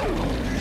Oh!